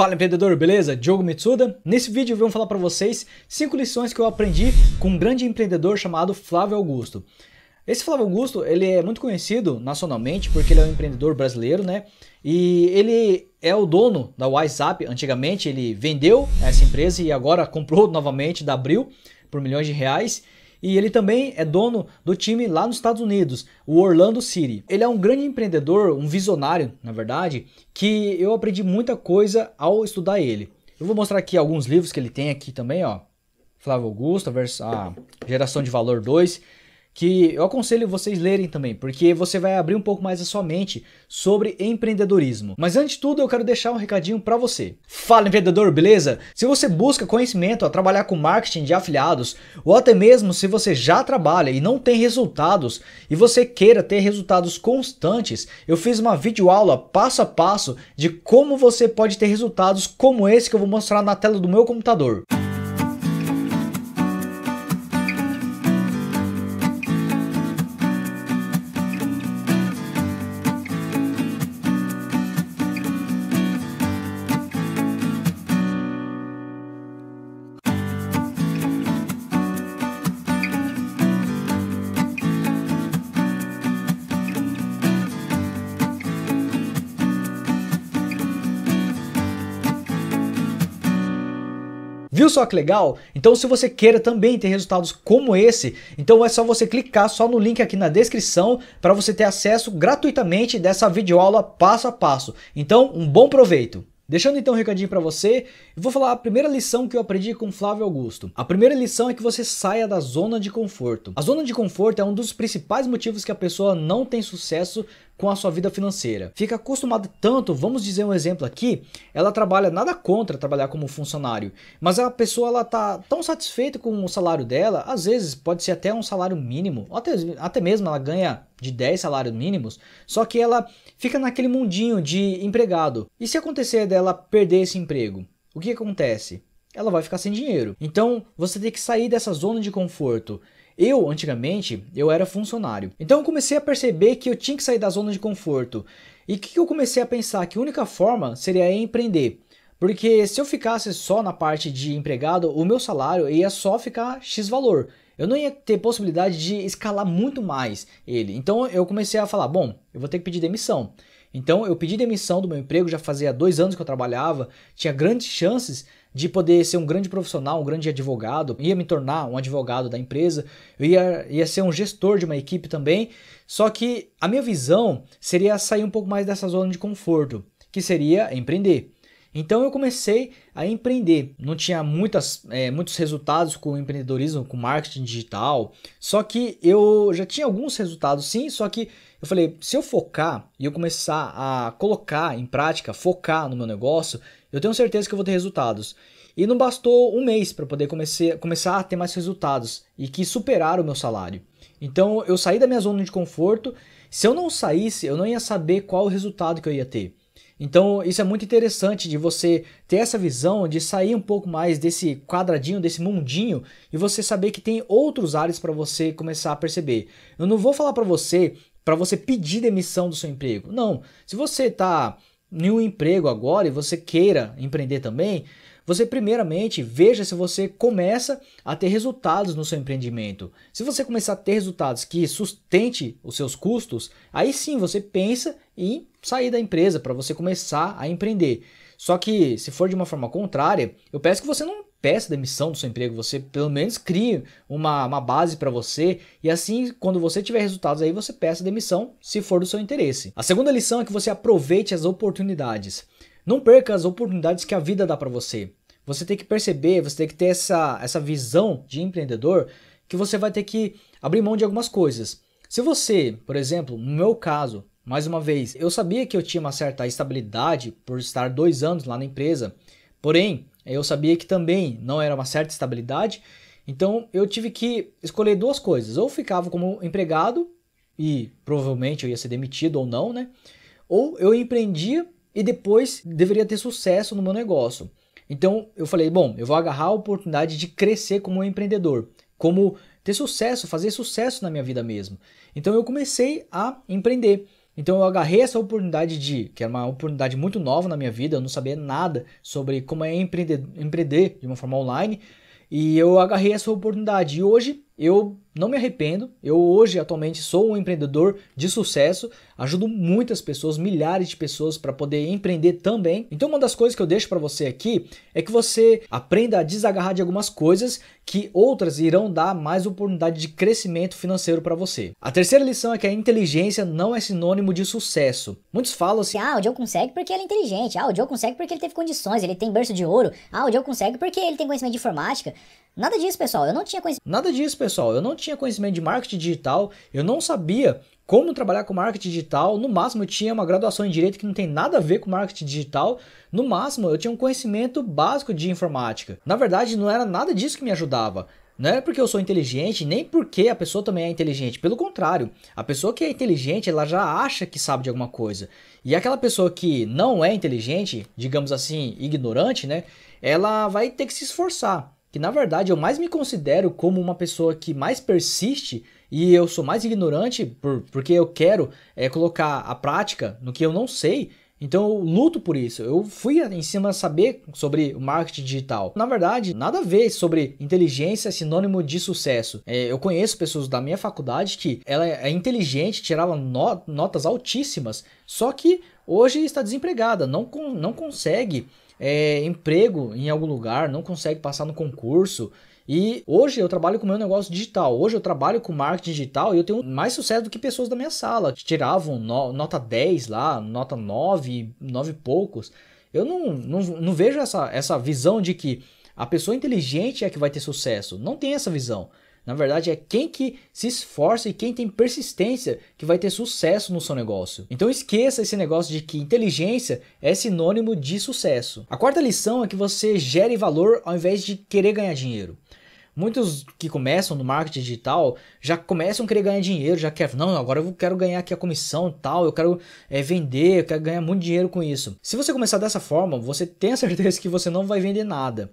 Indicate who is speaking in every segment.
Speaker 1: Fala empreendedor, beleza? Diogo Mitsuda. Nesse vídeo eu vou falar para vocês 5 lições que eu aprendi com um grande empreendedor chamado Flávio Augusto. Esse Flávio Augusto, ele é muito conhecido nacionalmente porque ele é um empreendedor brasileiro, né? E ele é o dono da WhatsApp. Antigamente ele vendeu essa empresa e agora comprou novamente da Abril por milhões de reais. E ele também é dono do time lá nos Estados Unidos, o Orlando City. Ele é um grande empreendedor, um visionário, na verdade, que eu aprendi muita coisa ao estudar ele. Eu vou mostrar aqui alguns livros que ele tem aqui também, ó. Flávio Augusto, a Geração de Valor 2 que eu aconselho vocês lerem também, porque você vai abrir um pouco mais a sua mente sobre empreendedorismo. Mas antes de tudo, eu quero deixar um recadinho para você. Fala empreendedor, beleza? Se você busca conhecimento a trabalhar com marketing de afiliados, ou até mesmo se você já trabalha e não tem resultados e você queira ter resultados constantes, eu fiz uma videoaula passo a passo de como você pode ter resultados como esse que eu vou mostrar na tela do meu computador. Viu só que legal? Então se você queira também ter resultados como esse, então é só você clicar só no link aqui na descrição para você ter acesso gratuitamente dessa videoaula passo a passo. Então, um bom proveito! Deixando então um recadinho para você, eu vou falar a primeira lição que eu aprendi com Flávio Augusto. A primeira lição é que você saia da zona de conforto. A zona de conforto é um dos principais motivos que a pessoa não tem sucesso com a sua vida financeira. Fica acostumada tanto, vamos dizer um exemplo aqui, ela trabalha nada contra trabalhar como funcionário, mas a pessoa ela tá tão satisfeita com o salário dela, às vezes pode ser até um salário mínimo, até, até mesmo ela ganha de 10 salários mínimos, só que ela fica naquele mundinho de empregado. E se acontecer dela perder esse emprego, o que acontece? Ela vai ficar sem dinheiro. Então você tem que sair dessa zona de conforto. Eu, antigamente, eu era funcionário. Então eu comecei a perceber que eu tinha que sair da zona de conforto. E que eu comecei a pensar? Que a única forma seria empreender. Porque se eu ficasse só na parte de empregado, o meu salário ia só ficar X valor. Eu não ia ter possibilidade de escalar muito mais ele. Então eu comecei a falar, bom, eu vou ter que pedir demissão. Então eu pedi demissão do meu emprego, já fazia dois anos que eu trabalhava, tinha grandes chances de poder ser um grande profissional, um grande advogado, ia me tornar um advogado da empresa, eu ia, ia ser um gestor de uma equipe também. Só que a minha visão seria sair um pouco mais dessa zona de conforto, que seria empreender. Então eu comecei a empreender. Não tinha muitas, é, muitos resultados com empreendedorismo, com marketing digital. Só que eu já tinha alguns resultados sim, só que eu falei, se eu focar e eu começar a colocar em prática, focar no meu negócio, eu tenho certeza que eu vou ter resultados. E não bastou um mês para poder começar a ter mais resultados e que superaram o meu salário. Então eu saí da minha zona de conforto. Se eu não saísse, eu não ia saber qual o resultado que eu ia ter. Então, isso é muito interessante de você ter essa visão de sair um pouco mais desse quadradinho, desse mundinho e você saber que tem outros áreas para você começar a perceber. Eu não vou falar para você para você pedir demissão do seu emprego. Não. Se você está em um emprego agora e você queira empreender também, você primeiramente veja se você começa a ter resultados no seu empreendimento. Se você começar a ter resultados que sustente os seus custos, aí sim você pensa em sair da empresa para você começar a empreender. Só que se for de uma forma contrária, eu peço que você não peça demissão do seu emprego, você pelo menos crie uma, uma base para você e assim, quando você tiver resultados aí, você peça demissão se for do seu interesse. A segunda lição é que você aproveite as oportunidades. Não perca as oportunidades que a vida dá para você. Você tem que perceber, você tem que ter essa, essa visão de empreendedor que você vai ter que abrir mão de algumas coisas. Se você, por exemplo, no meu caso, mais uma vez, eu sabia que eu tinha uma certa estabilidade por estar dois anos lá na empresa, porém, eu sabia que também não era uma certa estabilidade, então eu tive que escolher duas coisas. Ou ficava como empregado e provavelmente eu ia ser demitido ou não, né? Ou eu empreendia e depois deveria ter sucesso no meu negócio. Então eu falei, bom, eu vou agarrar a oportunidade de crescer como empreendedor, como ter sucesso, fazer sucesso na minha vida mesmo. Então eu comecei a empreender. Então eu agarrei essa oportunidade de, que era uma oportunidade muito nova na minha vida, eu não sabia nada sobre como é empreender, empreender de uma forma online, e eu agarrei essa oportunidade. E hoje eu não me arrependo. Eu hoje atualmente sou um empreendedor de sucesso, ajudo muitas pessoas, milhares de pessoas para poder empreender também. Então uma das coisas que eu deixo para você aqui é que você aprenda a desagarrar de algumas coisas que outras irão dar mais oportunidade de crescimento financeiro para você. A terceira lição é que a inteligência não é sinônimo de sucesso. Muitos falam assim:
Speaker 2: "Ah, o Joe consegue porque ele é inteligente. Ah, o Joe consegue porque ele teve condições, ele tem berço de ouro. Ah, o Joe consegue porque ele tem conhecimento de informática". Nada disso, pessoal. Eu não tinha conhecimento.
Speaker 1: Nada disso, pessoal. Eu não tinha conhecimento de marketing digital. Eu não sabia como trabalhar com marketing digital. No máximo, eu tinha uma graduação em direito que não tem nada a ver com marketing digital. No máximo, eu tinha um conhecimento básico de informática. Na verdade, não era nada disso que me ajudava. Não é porque eu sou inteligente, nem porque a pessoa também é inteligente. Pelo contrário, a pessoa que é inteligente, ela já acha que sabe de alguma coisa. E aquela pessoa que não é inteligente, digamos assim, ignorante, né? Ela vai ter que se esforçar que na verdade eu mais me considero como uma pessoa que mais persiste e eu sou mais ignorante por, porque eu quero é, colocar a prática no que eu não sei. Então eu luto por isso. Eu fui em cima saber sobre o marketing digital. Na verdade, nada a ver sobre inteligência sinônimo de sucesso. É, eu conheço pessoas da minha faculdade que ela é inteligente, tirava not notas altíssimas, só que hoje está desempregada, não, não consegue é, emprego em algum lugar, não consegue passar no concurso. E hoje eu trabalho com meu negócio digital. Hoje eu trabalho com marketing digital e eu tenho mais sucesso do que pessoas da minha sala, que tiravam no, nota 10 lá, nota 9, 9 e poucos. Eu não, não, não vejo essa, essa visão de que a pessoa inteligente é que vai ter sucesso. Não tem essa visão. Na verdade, é quem que se esforça e quem tem persistência que vai ter sucesso no seu negócio. Então esqueça esse negócio de que inteligência é sinônimo de sucesso. A quarta lição é que você gere valor ao invés de querer ganhar dinheiro. Muitos que começam no marketing digital já começam a querer ganhar dinheiro, já querem, não, agora eu quero ganhar aqui a comissão tal, eu quero é, vender, eu quero ganhar muito dinheiro com isso. Se você começar dessa forma, você tem a certeza que você não vai vender nada.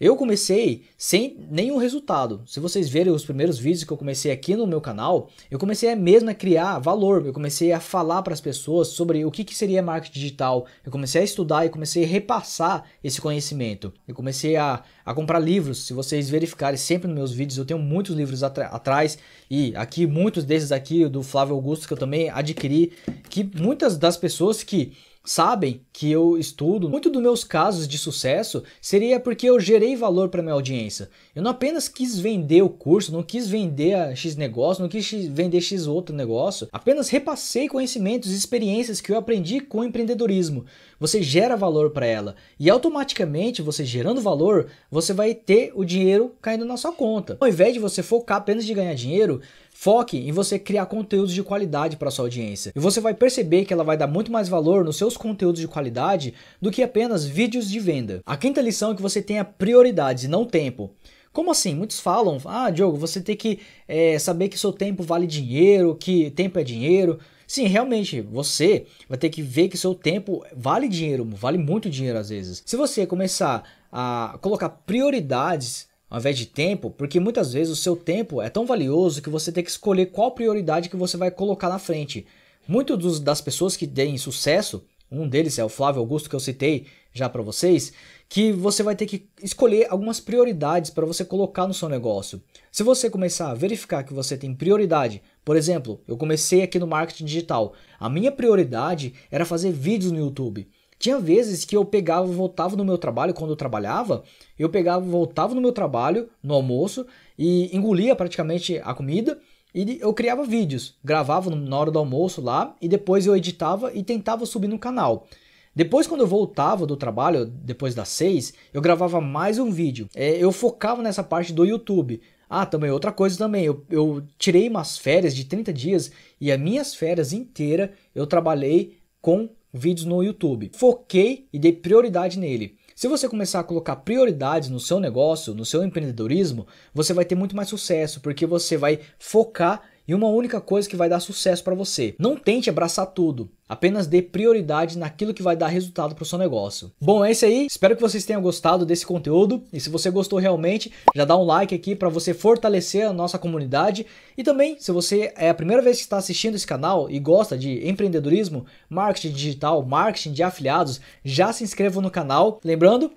Speaker 1: Eu comecei sem nenhum resultado. Se vocês verem os primeiros vídeos que eu comecei aqui no meu canal, eu comecei mesmo a criar valor. Eu comecei a falar para as pessoas sobre o que, que seria marketing digital. Eu comecei a estudar e comecei a repassar esse conhecimento. Eu comecei a, a comprar livros. Se vocês verificarem sempre nos meus vídeos, eu tenho muitos livros atrás e aqui muitos desses aqui do Flávio Augusto que eu também adquiri, que muitas das pessoas que sabem que eu estudo, muito dos meus casos de sucesso seria porque eu gerei valor para minha audiência. Eu não apenas quis vender o curso, não quis vender a X negócio, não quis vender X outro negócio, apenas repassei conhecimentos e experiências que eu aprendi com empreendedorismo. Você gera valor para ela e automaticamente você gerando valor, você vai ter o dinheiro caindo na sua conta. Ao invés de você focar apenas de ganhar dinheiro, Foque em você criar conteúdos de qualidade para sua audiência. E você vai perceber que ela vai dar muito mais valor nos seus conteúdos de qualidade do que apenas vídeos de venda. A quinta lição é que você tenha prioridades e não tempo. Como assim? Muitos falam, ah, Diogo, você tem que é, saber que seu tempo vale dinheiro, que tempo é dinheiro. Sim, realmente, você vai ter que ver que seu tempo vale dinheiro, vale muito dinheiro às vezes. Se você começar a colocar prioridades ao invés de tempo, porque muitas vezes o seu tempo é tão valioso que você tem que escolher qual prioridade que você vai colocar na frente. Muitas das pessoas que têm sucesso, um deles é o Flávio Augusto que eu citei já para vocês, que você vai ter que escolher algumas prioridades para você colocar no seu negócio. Se você começar a verificar que você tem prioridade, por exemplo, eu comecei aqui no marketing digital, a minha prioridade era fazer vídeos no YouTube. Tinha vezes que eu pegava, voltava no meu trabalho, quando eu trabalhava, eu pegava, voltava no meu trabalho, no almoço, e engolia praticamente a comida, e eu criava vídeos, gravava na hora do almoço lá, e depois eu editava e tentava subir no canal. Depois, quando eu voltava do trabalho, depois das seis, eu gravava mais um vídeo. É, eu focava nessa parte do YouTube. Ah, também outra coisa também, eu, eu tirei umas férias de 30 dias e as minhas férias inteiras eu trabalhei com vídeos no YouTube. Foquei e dei prioridade nele. Se você começar a colocar prioridades no seu negócio, no seu empreendedorismo, você vai ter muito mais sucesso, porque você vai focar e uma única coisa que vai dar sucesso para você. Não tente abraçar tudo. Apenas dê prioridade naquilo que vai dar resultado para o seu negócio. Bom, é isso aí. Espero que vocês tenham gostado desse conteúdo. E se você gostou realmente, já dá um like aqui para você fortalecer a nossa comunidade. E também, se você é a primeira vez que está assistindo esse canal e gosta de empreendedorismo, marketing digital, marketing de afiliados, já se inscreva no canal. Lembrando,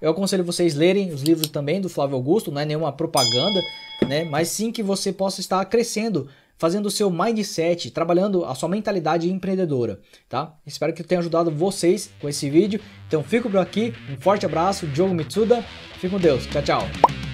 Speaker 1: eu aconselho vocês lerem os livros também do Flávio Augusto, não é nenhuma propaganda, né? Mas sim que você possa estar crescendo, fazendo o seu mindset, trabalhando a sua mentalidade empreendedora, tá? Espero que tenha ajudado vocês com esse vídeo. Então fico por aqui, um forte abraço, Diogo Mitsuda, fique com Deus, tchau, tchau.